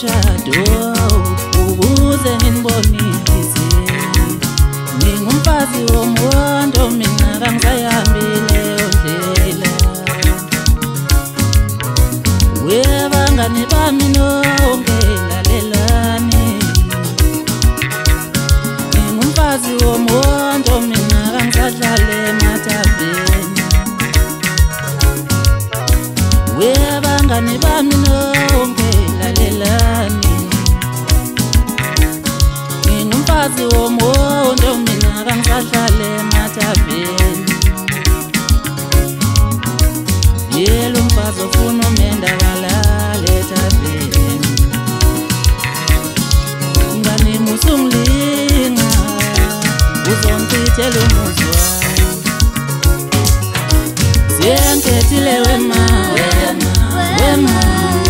umshado ukuze ningibonise ningumfazi womwondo mina kangisayihambileyo ndlela webangane bami nonke lalelani ningumfazi womwondo mina kangisadlale ematabheni webangane bami nonke lani mina umfazi womondo mina kangisadlale emathaveni yela umfazi ofuna umenda kalale ethaveni nganimi usumlinga uzonchithela umuzi wami siyengethile wema wema wema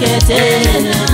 Get in.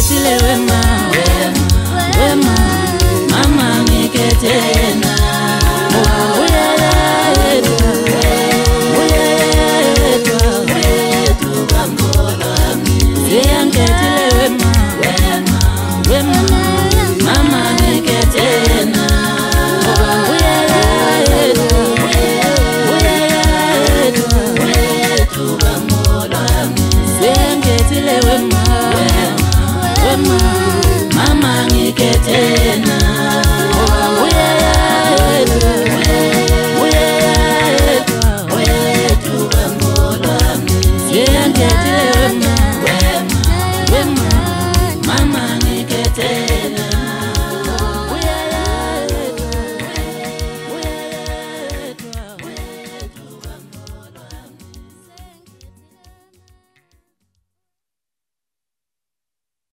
si le vemos and